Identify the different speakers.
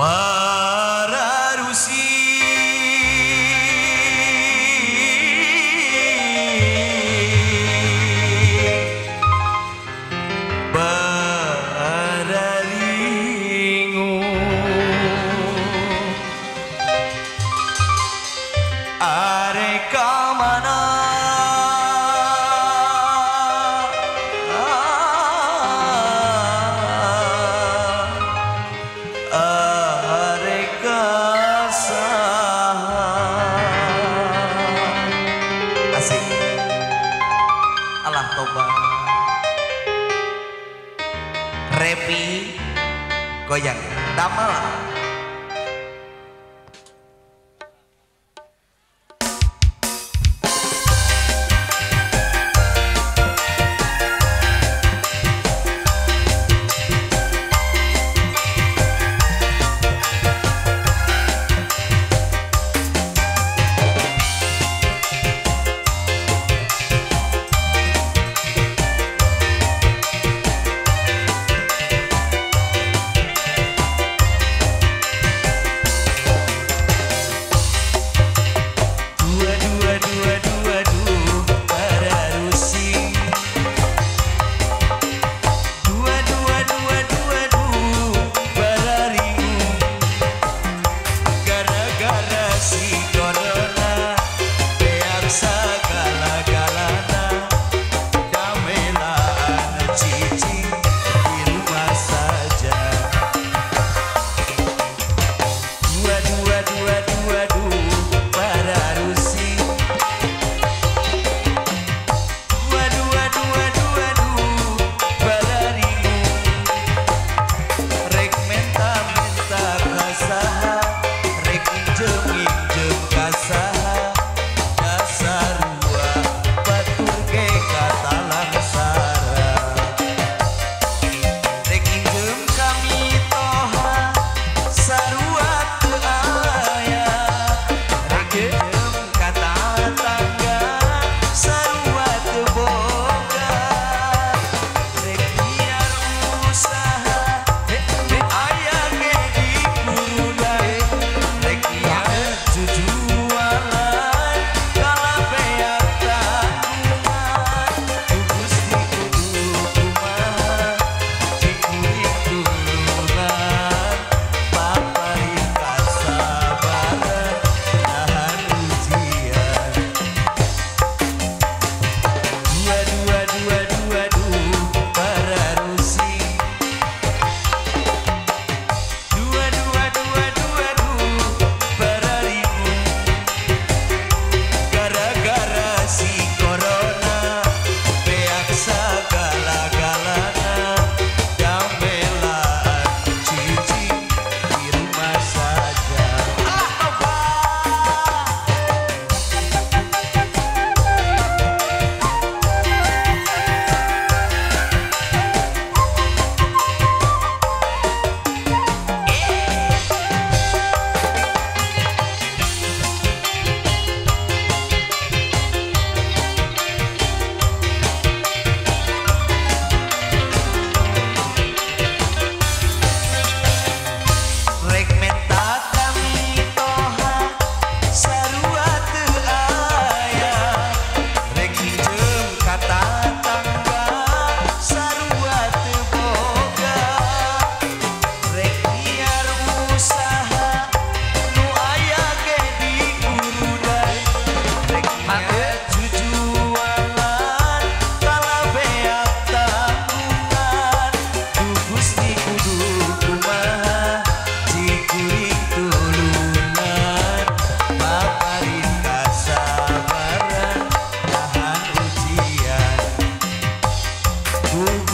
Speaker 1: What? Goyang dama